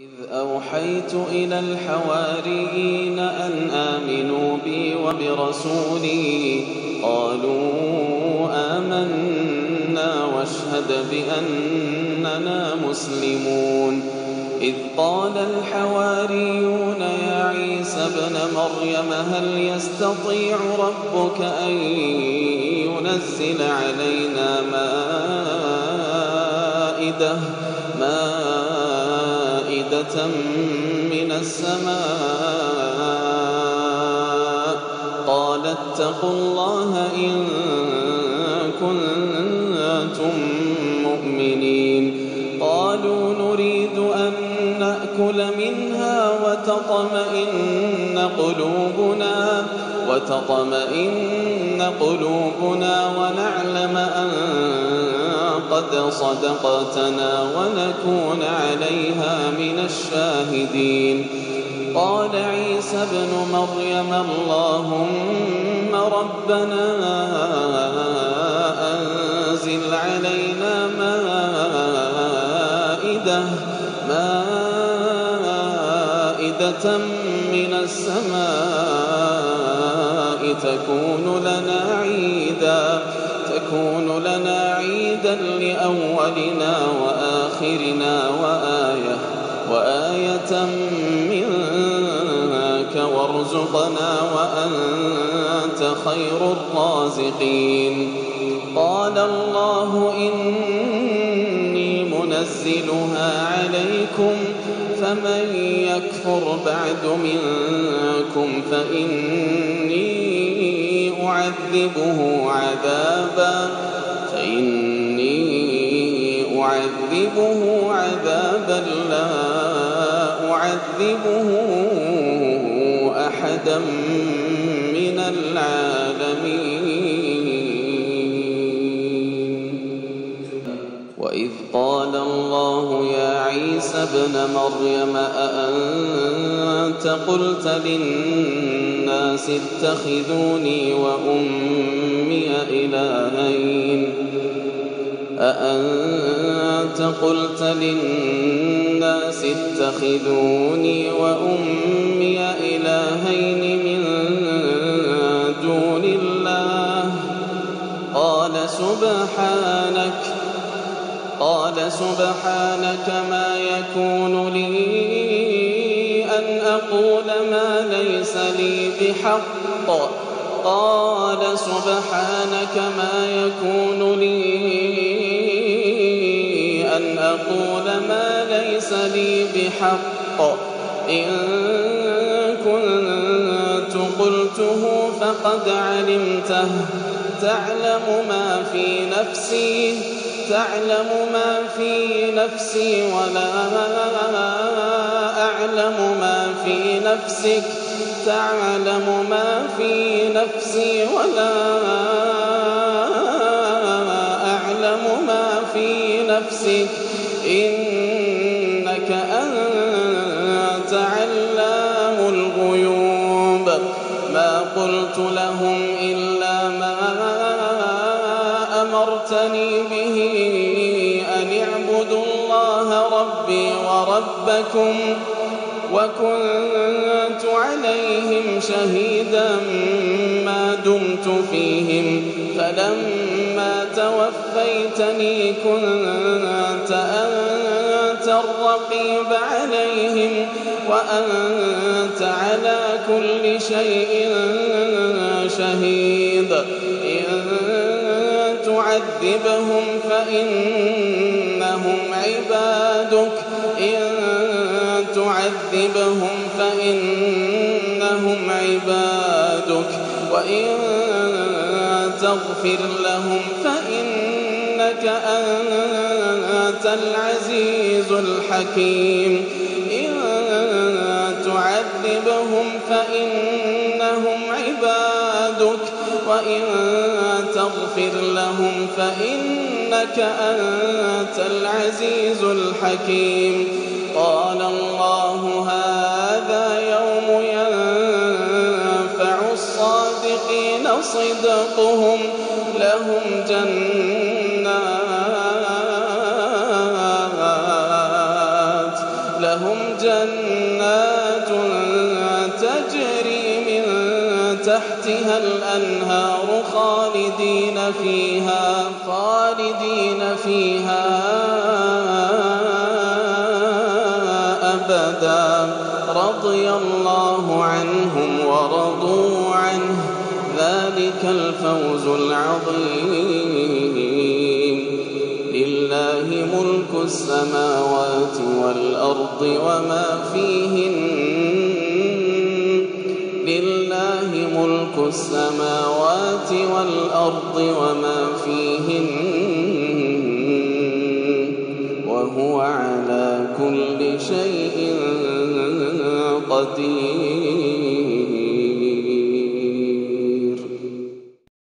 إذ أوحيت إلى الحواريين أن آمنوا بي وبرسولي قالوا آمنا واشهد بأننا مسلمون. إذ قال الحواريون يا عيسى ابن مريم هل يستطيع ربك أن ينزل علينا مائدة؟ مائدة من السماء قال اتقوا الله إن كنتم مؤمنين. قالوا نريد أن نأكل منها وتطمئن قلوبنا وتطمئن قلوبنا ونعلم أن قد صدقتنا ونكون عليها من الشاهدين. قال عيسى ابن مريم اللهم ربنا من السماء تكون لنا عيداً تكون لنا عيدا لأولنا وآخرنا وآية وآية منك وارزقنا وأنت خير الرازقين. قال الله إني منزلها عليكم فمن يكفر بعد منكم فإني أعذبه عذابا فإني أعذبه عذابا لا أعذبه أحدا من العالمين. قال الله يا عيسى ابن مريم أأنت قلت للناس اتخذوني وأمي إلهين؟ أأنت قلت للناس اتخذوني وأمي إلهين من دون الله؟ قال سبحانك قال سبحانك ما يكون لي أن أقول ما ليس لي بحق. قال سبحانك ما يكون لي أن أقول ما ليس لي بحق. إن كنت قلته فقد علمته. تعلم ما في نفسي. تعلم ما في نفسي ولا أعلم ما في نفسك. تعلم ما في نفسي ولا أعلم ما في نفسك. إنك أنت علام الغيوب. ما قلت لهم به أن اعبدوا الله ربي وربكم وكنت عليهم شهيدا ما دمت فيهم فلما توفيتني كنت أنت الرقيب عليهم وأنت على كل شيء شهيد. تعذبهم فإنهم عبادك. إن تعذبهم فإنهم عبادك. وإن تغفر لهم فإنك أنت العزيز الحكيم. إن تعذبهم فإنهم عبادك. وإن تغفر لهم فإنك أنت العزيز الحكيم. قال الله هذا يوم ينفع الصادقين صدقهم لهم جنات لهم جنات تحتها الأنهار خالدين فيها خالدين فيها أبدا. رضي الله عنهم ورضوا عنه ذلك الفوز العظيم. لله ملك السماوات والأرض وما فيهن لله ملك السماوات والأرض وما فيهن وهو على كل شيء قدير.